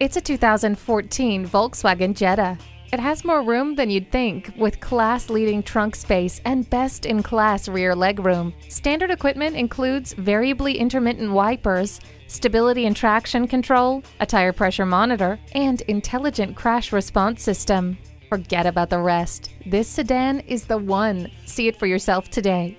It's a 2014 Volkswagen Jetta. It has more room than you'd think, with class leading trunk space and best in class rear legroom. Standard equipment includes variably intermittent wipers, stability and traction control, a tire pressure monitor, and intelligent crash response system. Forget about the rest. This sedan is the one. See it for yourself today.